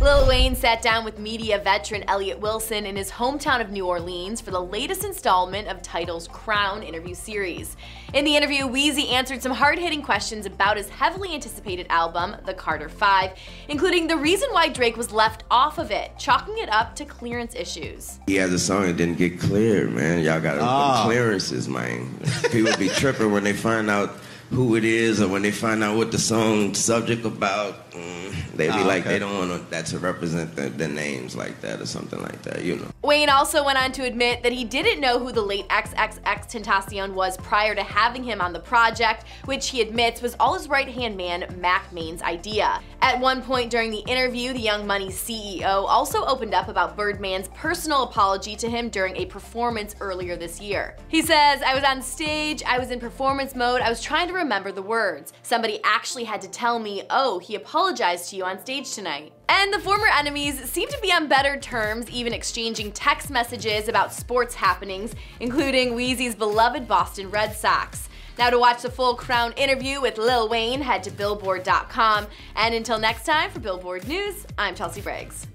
Lil Wayne sat down with media veteran Elliot Wilson in his hometown of New Orleans for the latest installment of TIDAL's Crown interview series. In the interview, Weezy answered some hard-hitting questions about his heavily anticipated album, The Carter 5, including the reason why Drake was left off of it, chalking it up to clearance issues. He has a song that didn't get cleared, man. Y'all got Ah. clearances, man. People be tripping when they find out who it is or when they find out what the song subject about. Mm, they be Ah, like, okay. they don't want that to represent the, the names like that or something like that, you know. Wayne also went on to admit that he didn't know who the late XXX Tentacion was prior to having him on the project, which he admits was all his right-hand man Mack Maine's idea. At one point during the interview, the Young Money CEO also opened up about Birdman's personal apology to him during a performance earlier this year. He says, I was on stage, I was in performance mode, I was trying to remember the words. Somebody actually had to tell me, oh, he apologized to you on stage tonight. And the former enemies seem to be on better terms, even exchanging text messages about sports happenings, including Weezy's beloved Boston Red Sox. Now, to watch the full Crown interview with Lil Wayne, head to Billboard.com. And until next time, for Billboard News, I'm Chelsea Briggs.